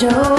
show.